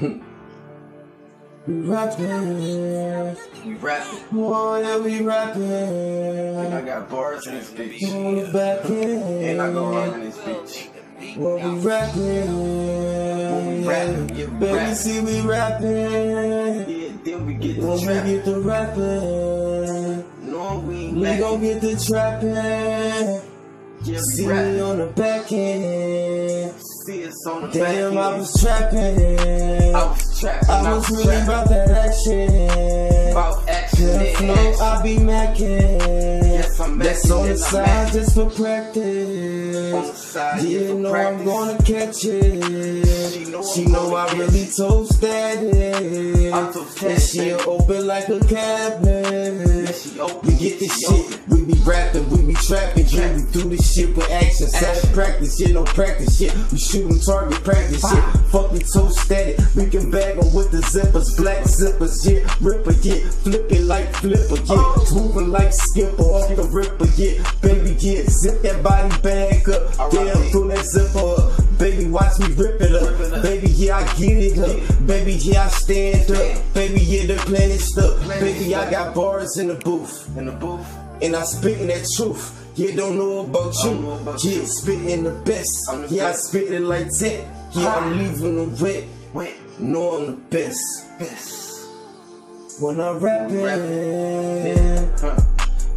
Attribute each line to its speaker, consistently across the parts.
Speaker 1: We rapping.
Speaker 2: We rapping.
Speaker 1: Oh, yeah, we rapping.
Speaker 2: And I got bars in this bitch.
Speaker 1: On the back.
Speaker 2: And I go hard in this bitch.
Speaker 1: Well, we rapping.
Speaker 2: we rapping, yeah,
Speaker 1: Baby,
Speaker 2: rapping.
Speaker 1: see, we rapping.
Speaker 2: Yeah, then we get
Speaker 1: When
Speaker 2: the
Speaker 1: we get to rapping,
Speaker 2: No, we
Speaker 1: we gon' get to trapping.
Speaker 2: We
Speaker 1: See me on the back end.
Speaker 2: See us on the
Speaker 1: Damn,
Speaker 2: back
Speaker 1: I was trapping.
Speaker 2: I was trapping.
Speaker 1: I was really about that action.
Speaker 2: About action
Speaker 1: The
Speaker 2: and
Speaker 1: flow. I be macking.
Speaker 2: Yes, I'm
Speaker 1: That's
Speaker 2: macking
Speaker 1: on the side just for
Speaker 2: On the
Speaker 1: practice.
Speaker 2: side, yeah, for
Speaker 1: know I'm gonna catch it.
Speaker 2: She know
Speaker 1: She know I really
Speaker 2: it.
Speaker 1: that it.
Speaker 2: I'm
Speaker 1: And she'll open like a cabinet.
Speaker 2: Yeah, she open,
Speaker 1: We get this
Speaker 2: she
Speaker 1: shit, we be rapping, trapping, yeah, we do this shit with action. Side practice, yeah, no practice shit. We shooting target practice shit. Fuck it so steady, we can bag 'em with the zippers, black zippers, yeah. Ripper, yeah, flip it like flipper, yeah. Moving like skipper off the ripper, yeah. Baby, yeah, zip that body bag up, damn, pull that zipper up. Baby, watch me rip it
Speaker 2: Rip it
Speaker 1: up.
Speaker 2: up.
Speaker 1: Baby, yeah, I get it up. Baby, yeah, I stand up. Baby, yeah, the planet stuck.
Speaker 2: Planet
Speaker 1: Baby, I got bars in the booth.
Speaker 2: In the booth.
Speaker 1: And I'm spitting that truth. Yeah, don't know about you.
Speaker 2: About
Speaker 1: yeah,
Speaker 2: you.
Speaker 1: spitting the best.
Speaker 2: The
Speaker 1: yeah,
Speaker 2: best.
Speaker 1: I spit it like that. Yeah, I'm leaving them wet.
Speaker 2: Wait.
Speaker 1: Know I'm the best.
Speaker 2: Yes.
Speaker 1: When I rapping,
Speaker 2: Huh.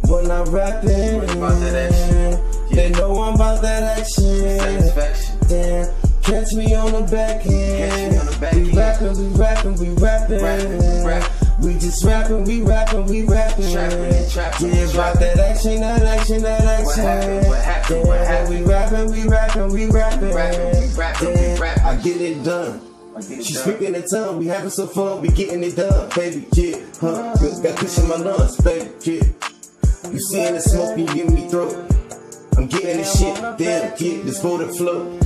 Speaker 1: when I rapping,
Speaker 2: What about that action?
Speaker 1: they know I'm about that action.
Speaker 2: Satisfaction.
Speaker 1: Damn, catch me on the back end.
Speaker 2: Catch me on the back
Speaker 1: we
Speaker 2: end.
Speaker 1: rapping, we rapping, we rapping.
Speaker 2: Rapping, we rapping.
Speaker 1: We just rapping, we rapping, we rapping.
Speaker 2: Trapping
Speaker 1: Yeah, about that action, that action, that action.
Speaker 2: What happened? What happened? What
Speaker 1: Damn,
Speaker 2: happened?
Speaker 1: We rapping, we rapping, we rapping.
Speaker 2: rapping, we rapping, we
Speaker 1: Damn,
Speaker 2: rapping.
Speaker 1: I get it done. She speaking in tongue, we having some fun, we getting it done, baby, yeah, huh? Got kush in my lungs, baby, yeah. You seeing the smoke, you give me throat. I'm getting this shit, damn, get this for the flow.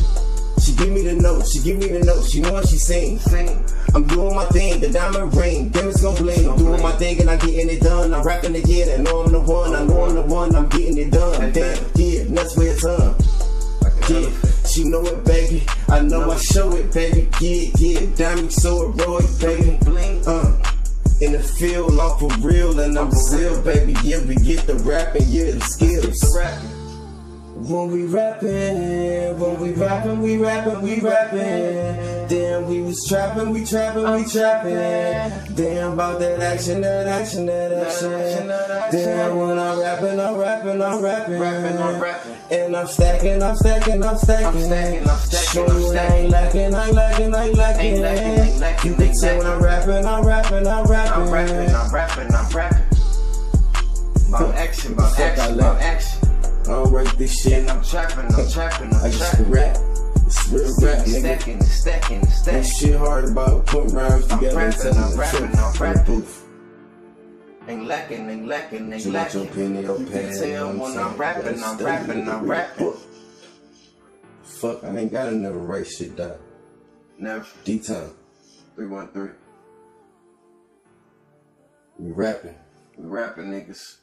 Speaker 1: She give me the note, she give me the note, she know what she saying.
Speaker 2: Sing.
Speaker 1: I'm doing my thing, the diamond ring, damn it's gon' bling. I'm doing my thing and I'm getting it done. I'm rapping again, I know I'm the one, I know I'm the one, I'm getting it done. Damn, yeah, that's where it's on. Yeah, she know it, baby. I know I show it, baby. Yeah, yeah, diamond so heroic, baby.
Speaker 2: Bling.
Speaker 1: Uh, in the field, I'm for real and I'm still, baby. Yeah, we get the rapping, yeah, the skills.
Speaker 2: The rapping.
Speaker 1: When we rapping, when we rapping, we rapping, we rapping. Damn, we was trapping, we trapping, we trapping. Damn, about that action, that action, that
Speaker 2: action, that
Speaker 1: action.
Speaker 2: action.
Speaker 1: Damn, when I'm rapping, I'm rapping, I'm rapping.
Speaker 2: Rapping, I'm rapping.
Speaker 1: And I'm stacking, I'm stacking, I'm stacking.
Speaker 2: I'm stacking, I'm stacking,
Speaker 1: Show you I ain't lacking, I ain't lacking, I ain't lacking.
Speaker 2: Ain't lacking, ain't lacking,
Speaker 1: You can
Speaker 2: ain't
Speaker 1: tell when I'm rapping, I'm rapping, I'm rapping.
Speaker 2: I'm rapping, I'm rapping, I'm rapping. About action, about action, about action.
Speaker 1: I don't write this shit.
Speaker 2: And I'm trapping, I'm trapping,
Speaker 1: I'm
Speaker 2: I'm
Speaker 1: just
Speaker 2: trapping.
Speaker 1: rap. It's real rap, nigga.
Speaker 2: Stacking, stacking,
Speaker 1: That
Speaker 2: stacking.
Speaker 1: shit hard about putting rhymes
Speaker 2: I'm
Speaker 1: together
Speaker 2: rapping, I'm rapping. I'm
Speaker 1: in the
Speaker 2: rapping. Ain't lacking, ain't lacking, ain't
Speaker 1: So let your
Speaker 2: lacking.
Speaker 1: pen in your
Speaker 2: You can tell when I'm rapping, I'm rapping, I'm rapping.
Speaker 1: Fuck, I ain't gotta never write shit down.
Speaker 2: Never.
Speaker 1: D time.
Speaker 2: 313.
Speaker 1: We rapping.
Speaker 2: We rapping niggas.